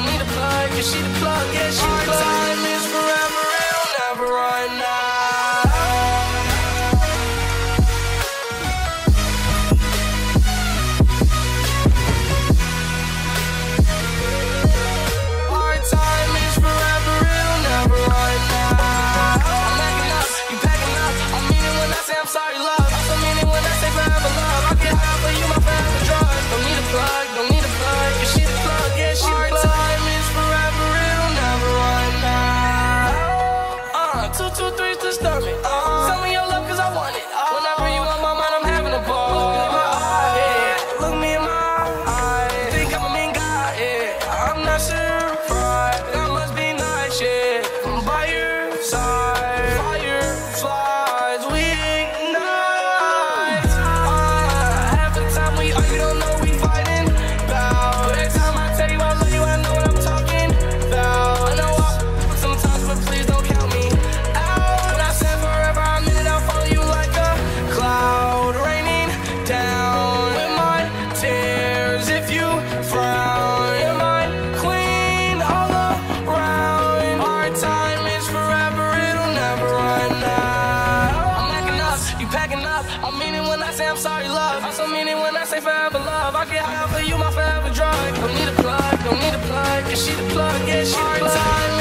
don't need a plug, the plug, yeah, she want two, two, threes to start me. Uh, Tell me your love, cause I want it. Whenever you on my mind, I'm having a ball. Look in my eye, Yeah, look me in my eyes. Think I'm a mean guy, yeah. I'm not surprised. Packing. I mean it when I say I'm sorry, love. I also mean it when I say forever, love. I get high for you, my forever drug. Don't need a plug, don't need a plug. Yeah, she the plug, yeah, she the plug.